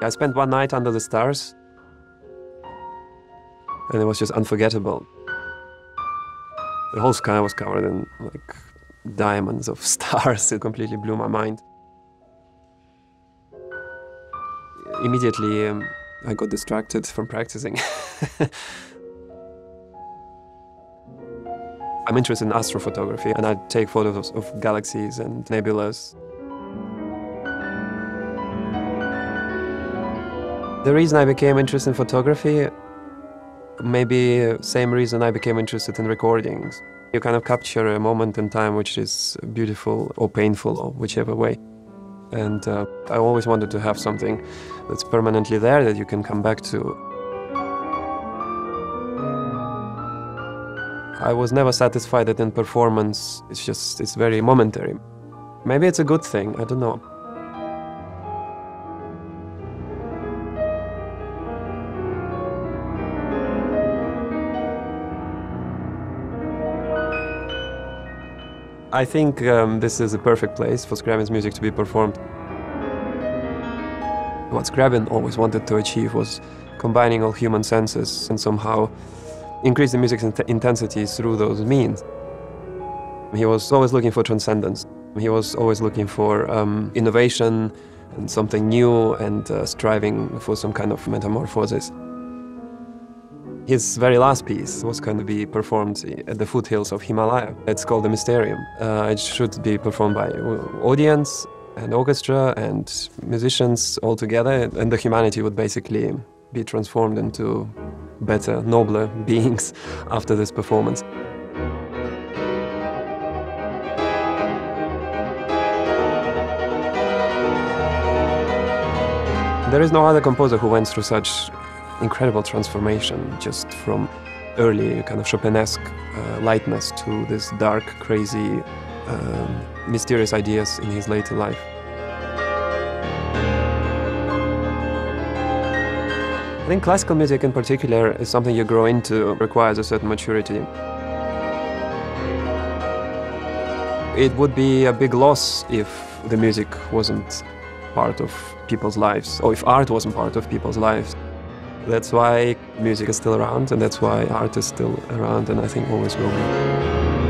I spent one night under the stars, and it was just unforgettable. The whole sky was covered in like diamonds of stars. It completely blew my mind. Immediately, um, I got distracted from practicing. I'm interested in astrophotography, and I take photos of galaxies and nebulas. The reason I became interested in photography, maybe same reason I became interested in recordings. You kind of capture a moment in time which is beautiful or painful or whichever way. And uh, I always wanted to have something that's permanently there that you can come back to. I was never satisfied that in performance it's just it's very momentary. Maybe it's a good thing, I don't know. I think um, this is a perfect place for Scriabin's music to be performed. What Scriabin always wanted to achieve was combining all human senses and somehow increase the music's int intensity through those means. He was always looking for transcendence. He was always looking for um, innovation and something new and uh, striving for some kind of metamorphosis. His very last piece was going to be performed at the foothills of Himalaya. It's called the Mysterium. Uh, it should be performed by audience and orchestra and musicians all together, and the humanity would basically be transformed into better, nobler beings after this performance. There is no other composer who went through such incredible transformation just from early kind of Chopinesque uh, lightness to this dark, crazy, um, mysterious ideas in his later life. I think classical music in particular is something you grow into, requires a certain maturity. It would be a big loss if the music wasn't part of people's lives, or if art wasn't part of people's lives. That's why music is still around, and that's why art is still around, and I think always will be.